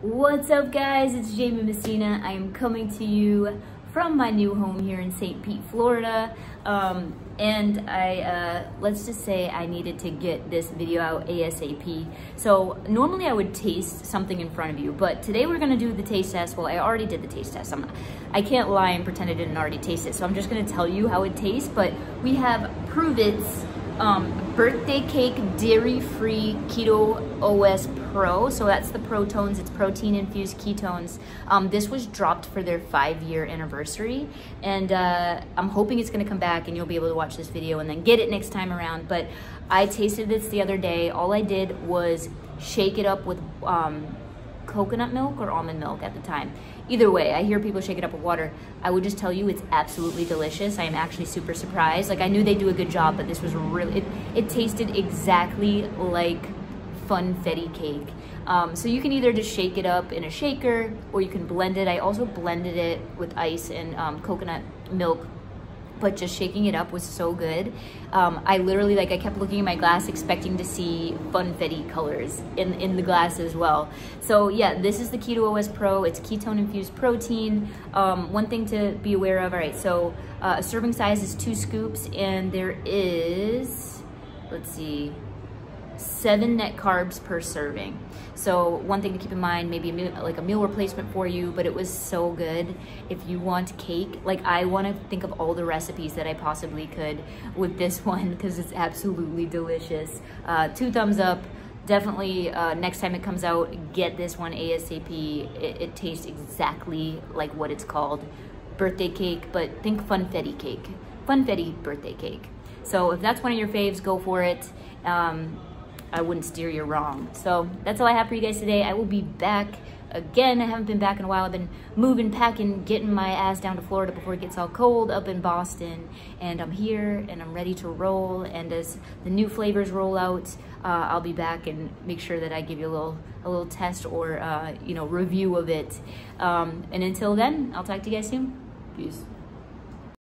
What's up guys, it's Jaime Messina. I am coming to you from my new home here in St. Pete, Florida. Um, and I, uh, let's just say I needed to get this video out ASAP. So normally I would taste something in front of you, but today we're gonna do the taste test. Well, I already did the taste test. I'm, I can't lie and pretend I didn't already taste it. So I'm just gonna tell you how it tastes, but we have Pruvit's um, birthday cake dairy-free keto OS Pro. So that's the Protones. It's protein-infused ketones. Um, this was dropped for their five-year anniversary, and uh, I'm hoping it's going to come back, and you'll be able to watch this video and then get it next time around. But I tasted this the other day. All I did was shake it up with um, coconut milk or almond milk at the time. Either way, I hear people shake it up with water. I would just tell you it's absolutely delicious. I am actually super surprised. Like I knew they do a good job, but this was really, it, it tasted exactly like funfetti cake. Um, so you can either just shake it up in a shaker or you can blend it. I also blended it with ice and um, coconut milk but just shaking it up was so good. Um, I literally, like, I kept looking at my glass expecting to see funfetti colors in, in the glass as well. So yeah, this is the Keto OS Pro. It's ketone infused protein. Um, one thing to be aware of, all right, so uh, a serving size is two scoops and there is, let's see, seven net carbs per serving. So one thing to keep in mind, maybe a meal, like a meal replacement for you, but it was so good. If you want cake, like I want to think of all the recipes that I possibly could with this one because it's absolutely delicious. Uh, two thumbs up. Definitely uh, next time it comes out, get this one ASAP. It, it tastes exactly like what it's called. Birthday cake, but think funfetti cake. Funfetti birthday cake. So if that's one of your faves, go for it. Um, I wouldn't steer you wrong. So that's all I have for you guys today. I will be back again. I haven't been back in a while. I've been moving, packing, getting my ass down to Florida before it gets all cold up in Boston. And I'm here and I'm ready to roll. And as the new flavors roll out, uh, I'll be back and make sure that I give you a little a little test or uh, you know review of it. Um, and until then, I'll talk to you guys soon. Peace.